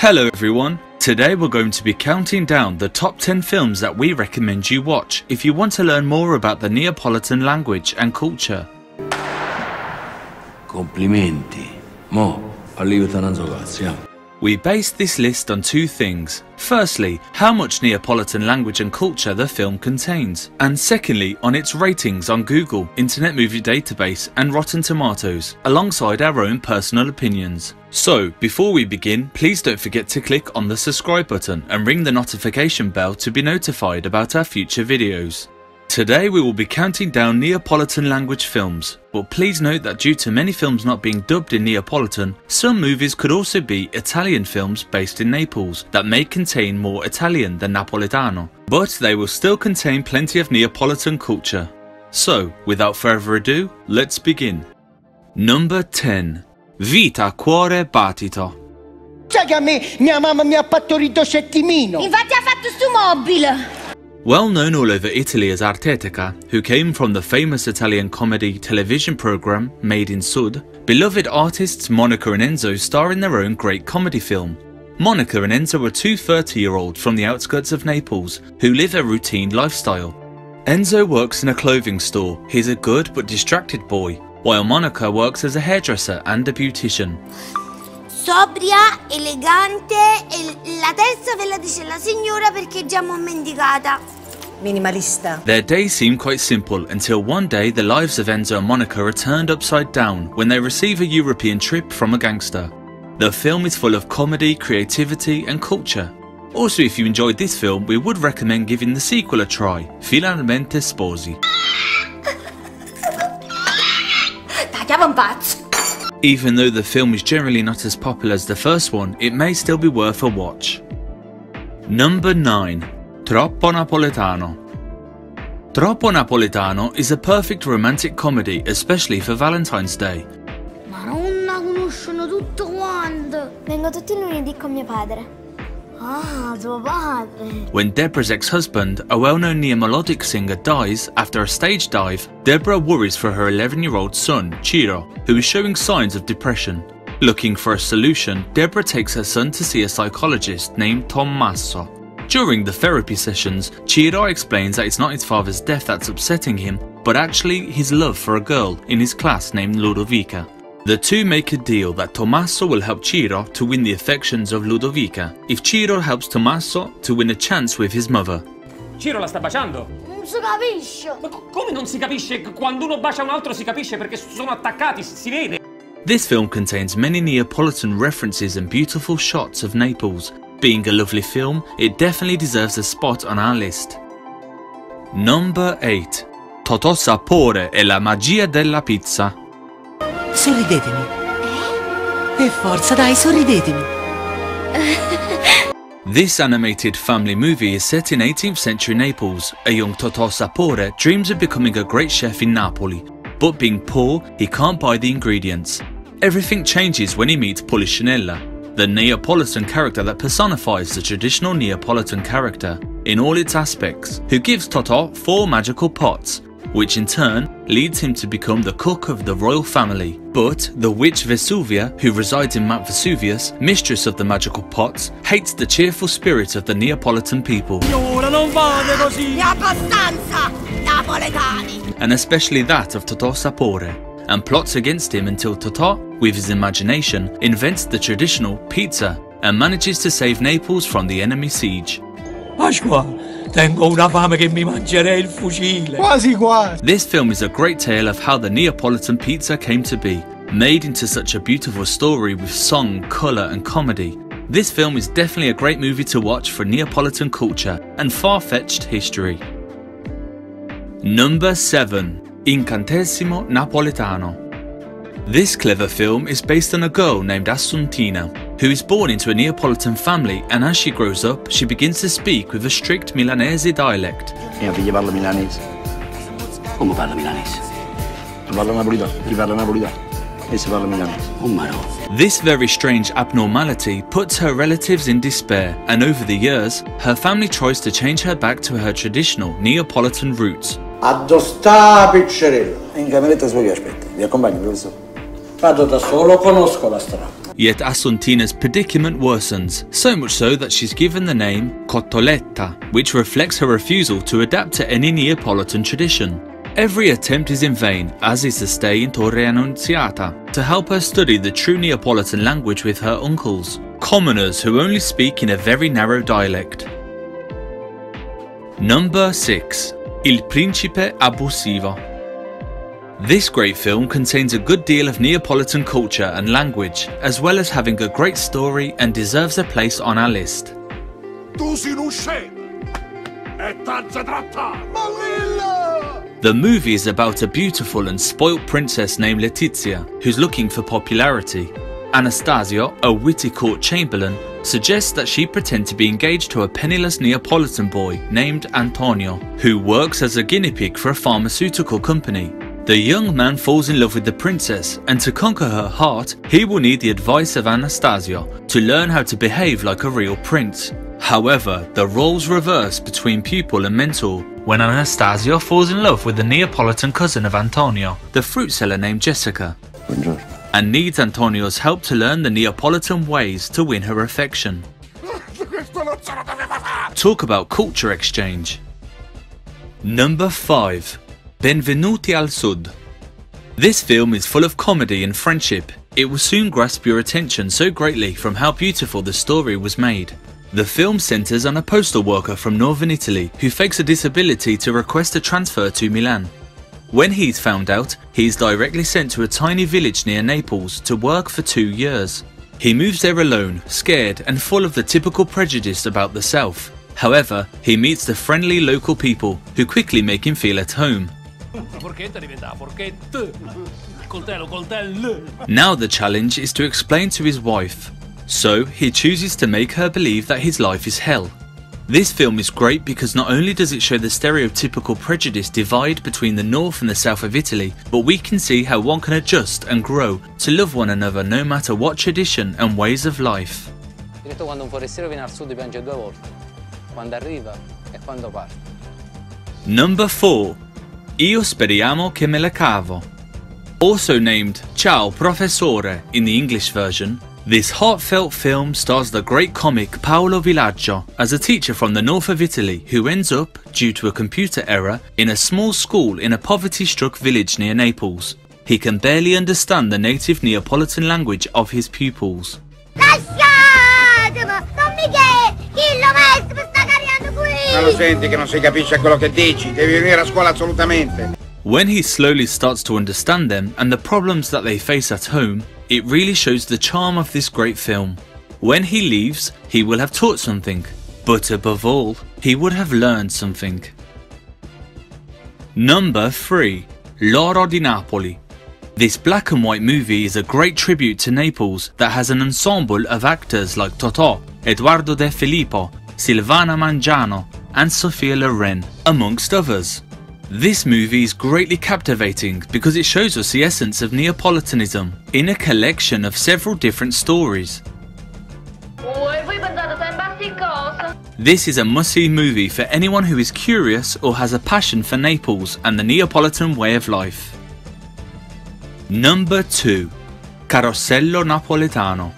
Hello everyone. Today we're going to be counting down the top 10 films that we recommend you watch if you want to learn more about the Neapolitan language and culture. Complimenti. Mo, aiutano ragazzi, eh? We based this list on two things. Firstly, how much Neapolitan language and culture the film contains, and secondly, on its ratings on Google, Internet Movie Database, and Rotten Tomatoes, alongside our own personal opinions. So, before we begin, please don't forget to click on the subscribe button and ring the notification bell to be notified about our future videos. Today we will be counting down Neapolitan language films, but please note that due to many films not being dubbed in Neapolitan, some movies could also be Italian films based in Naples that may contain more Italian than Napolitano, but they will still contain plenty of Neapolitan culture. So, without further ado, let's begin. Number 10 Vita Cuore Battito Sai che a me mia mamma mi ha partorito settimino. Infatti ha fatto sto mobile. Well known all over Italy as Arteteca, who came from the famous Italian comedy television program Made in Sud, beloved artists Monica and Enzo star in their own great comedy film. Monica and Enzo are two 30 year olds from the outskirts of Naples who live a routine lifestyle. Enzo works in a clothing store, he's a good but distracted boy, while Monica works as a hairdresser and a beautician. Sobria, elegante e la terza ve la dice la signora perché già mendicata. Minimalista. Their days seem quite simple until one day the lives of Enzo and Monica are turned upside down when they receive a European trip from a gangster. The film is full of comedy, creativity and culture. Also if you enjoyed this film, we would recommend giving the sequel a try, Finalmente Sposi. Tagliava un pazzo. Even though the film is generally not as popular as the first one, it may still be worth a watch. Number 9 Troppo Napoletano Troppo Napoletano is a perfect romantic comedy, especially for Valentine's Day. Ma non la conoscono tutto quanto. Vengo tutti i lunedì con mio padre. Ah, tuo padre. When Deborah's ex husband, a well known neo melodic singer, dies after a stage dive, Deborah worries for her 11 year old son, Ciro, who is showing signs of depression. Looking for a solution, Deborah takes her son to see a psychologist named Tommaso. During the therapy sessions, Ciro explains that it's not his father's death that's upsetting him, but actually his love for a girl in his class named Ludovica. The two make a deal that Tommaso will help Ciro to win the affections of Ludovica if Ciro helps Tommaso to win a chance with his mother. Ciro la sta baciando. Non si capisce. Ma come non si capisce? Quando uno bacia un altro si capisce perché sono attaccati, si si vede. This film contains many Neapolitan references and beautiful shots of Naples. Being a lovely film, it definitely deserves a spot on our list. Number 8 Totò Sapore e la magia della pizza. Sorridetemi. E forza, dai, sorridetemi. This animated family movie is set in 18th century Naples. A young Totò Sapore dreams of becoming a great chef in Napoli, but being poor, he can't buy the ingredients. Everything changes when he meets Polichinella, the Neapolitan character that personifies the traditional Neapolitan character in all its aspects, who gives Totò four magical pots, which in turn leads him to become the cook of the royal family. But the witch Vesuvia, who resides in Mount Vesuvius, mistress of the magical pots, hates the cheerful spirit of the Neapolitan people, abbastanza, napoletani. and especially that of Totò Sapore, and plots against him until Totò, with his imagination, invents the traditional pizza and manages to save Naples from the enemy siege. Pasqua, tengo una fame che mi mangerei il fucile. Quasi quasi. This film is a great tale of how the Neapolitan pizza came to be, made into such a beautiful story with song, colour, and comedy. This film is definitely a great movie to watch for Neapolitan culture and far fetched history. Number 7 Incantesimo Napoletano. This clever film is based on a girl named Assuntina, who is born into a Neapolitan family and as she grows up, she begins to speak with a strict Milanese dialect. Mia figlia parla milanese. Come parla milanese? Parla napolitano. Chi parla napolitano? E si parla milanese. Oh ma. This very strange abnormality puts her relatives in despair, and over the years, her family tries to change her back to her traditional Neapolitan roots. Addosta piccerello. In cameretta sua che aspetta. Vi accompagno, professore. Vado da solo, conosco la strada. Yet Assuntina's predicament worsens, so much so that she's given the name Cotoletta, which reflects her refusal to adapt to any Neapolitan tradition. Every attempt is in vain, as is the stay in Torre Annunziata, to help her study the true Neapolitan language with her uncles, commoners who only speak in a very narrow dialect. Number 6. Il Principe Abusivo. This great film contains a good deal of Neapolitan culture and language, as well as having a great story and deserves a place on our list. Tu sei un! Tanza tratta! The movie is about a beautiful and spoilt princess named Letizia, who's looking for popularity. Anastasio, a witty court chamberlain, suggests that she pretend to be engaged to a penniless Neapolitan boy named Antonio, who works as a guinea pig for a pharmaceutical company. The young man falls in love with the princess, and to conquer her heart, he will need the advice of Anastasio to learn how to behave like a real prince. However, the roles reverse between pupil and mentor when Anastasio falls in love with the Neapolitan cousin of Antonio, the fruit seller named Jessica, Buongiorno. And needs Antonio's help to learn the Neapolitan ways to win her affection. Talk about culture exchange. Number 5. Benvenuti al Sud. This film is full of comedy and friendship. It will soon grasp your attention so greatly from how beautiful the story was made. The film centres on a postal worker from northern Italy who fakes a disability to request a transfer to Milan. When he's found out, he is directly sent to a tiny village near Naples to work for two years. He moves there alone, scared and full of the typical prejudice about the South. However, he meets the friendly local people who quickly make him feel at home. La forchetta diventa forchetta. Il coltello, coltello. Now the challenge is to explain to his wife. So he chooses to make her believe that his life is hell. This film is great because not only does it show the stereotypical prejudice divide between the north and the south of Italy, but we can see how one can adjust and grow to love one another no matter what tradition and ways of life. Quando un forestiero viene al sud piange due volte, quando arriva e quando parte. Number 4. Io speriamo che me la cavo. Also named Ciao Professore in the English version, this heartfelt film stars the great comic Paolo Villaggio as a teacher from the north of Italy who ends up, due to a computer error, in a small school in a poverty-struck village near Naples. He can barely understand the native Neapolitan language of his pupils. Lasciatemi! Non mi che! Chillo maestro mi sta cariando Ma lo senti che non si capisce quello che dici? Devi venire a scuola assolutamente. When he slowly starts to understand them and the problems that they face at home, it really shows the charm of this great film. When he leaves, he will have taught something, but above all, he would have learned something. Number 3. L'Oro di Napoli. This black and white movie is a great tribute to Naples that has an ensemble of actors like Totò, Eduardo De Filippo, Silvana Mangano, and Sophia Loren, amongst others. This movie is greatly captivating because it shows us the essence of Neapolitanism in a collection of several different stories. This is a must-see movie for anyone who is curious or has a passion for Naples and the Neapolitan way of life. Number 2. Carosello Napoletano.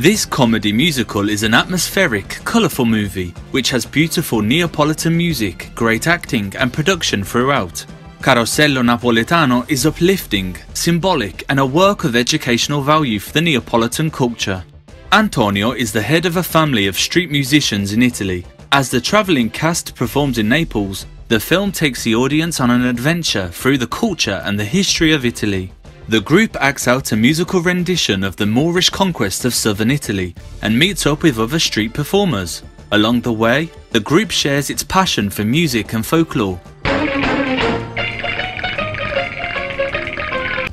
This comedy musical is an atmospheric, colourful movie which has beautiful Neapolitan music, great acting and production throughout. Carosello Napoletano is uplifting, symbolic and a work of educational value for the Neapolitan culture. Antonio is the head of a family of street musicians in Italy. As the travelling cast performs in Naples, the film takes the audience on an adventure through the culture and the history of Italy. The group acts out a musical rendition of the Moorish conquest of southern Italy and meets up with other street performers. Along the way, the group shares its passion for music and folklore.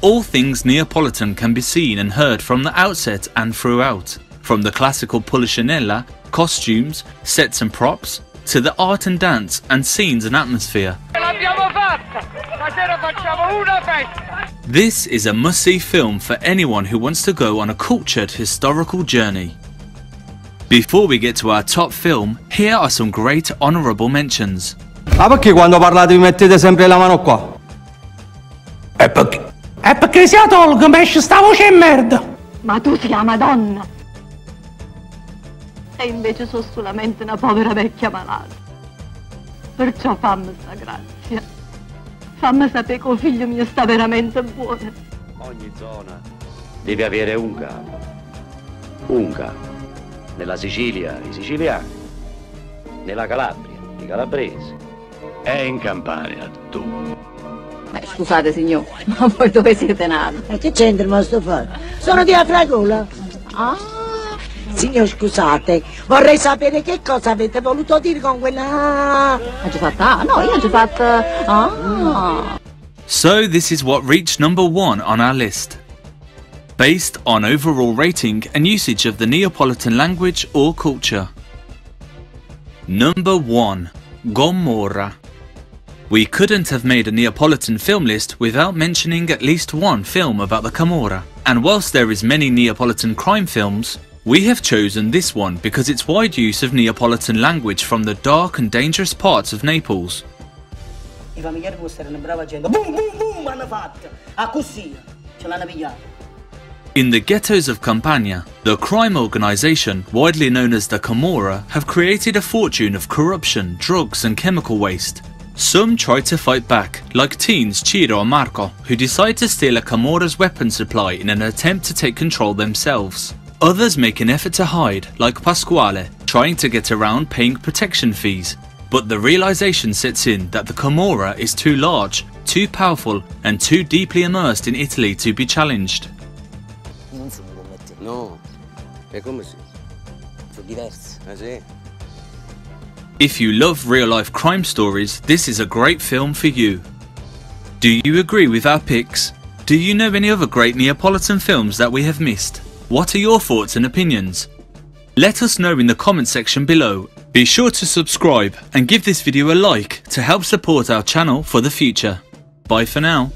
All things Neapolitan can be seen and heard from the outset and throughout, from the classical Polichinella, costumes, sets and props, to the art and dance and scenes and atmosphere. L'abbiamo fatta! Stasera facciamo una festa! This is a must-see film for anyone who wants to go on a cultured historical journey. Before we get to our top film, here are some great honourable mentions. Ma perché quando parlate vi mettete sempre la mano qua? È perché... È perché si tolga, mesce sta voce e merda! Ma tu sia Madonna! E invece sono solamente una povera vecchia malata. Perciò fammi sta grazia. Fammi sapere che il figlio mio sta veramente buono. Ogni zona deve avere un capo. Un capo. Nella Sicilia i siciliani, nella Calabria i calabresi e in Campania tu. Eh, scusate signor, ma voi dove siete nati? E che c'entra il vostro fare? Sono di Afragola. Ah, Signor, scusate, vorrei sapere che cosa avete voluto dire con quella... ha già fatta? Ah, no, io ho già fatta... Ah. So this is what reached number one on our list. Based on overall rating and usage of the Neapolitan language or culture. Number 1. Gomorra. We couldn't have made a Neapolitan film list without mentioning at least one film about the Camorra. And whilst there is many Neapolitan crime films, we have chosen this one because its wide use of Neapolitan language from the dark and dangerous parts of Naples. I familiari brava gente. Boom, boom, boom, hanno fatto. A ah, così. Ce l'hanno pigliato. In the ghettos of Campania, the crime organization, widely known as the Camorra, have created a fortune of corruption, drugs, and chemical waste. Some try to fight back, like teens Ciro and Marco, who decide to steal a Camorra's weapon supply in an attempt to take control themselves. Others make an effort to hide, like Pasquale, trying to get around paying protection fees. But the realization sets in that the Camorra is too large, too powerful, and too deeply immersed in Italy to be challenged. Non sono come te. No, è come se. Sono diversi. Eh, sì? If you love real life crime stories, this is a great film for you. Do you agree with our picks? Do you know any other great Neapolitan films that we have missed? What are your thoughts and opinions? Let us know in the comment section below. Be sure to subscribe and give this video a like to help support our channel for the future. Bye for now.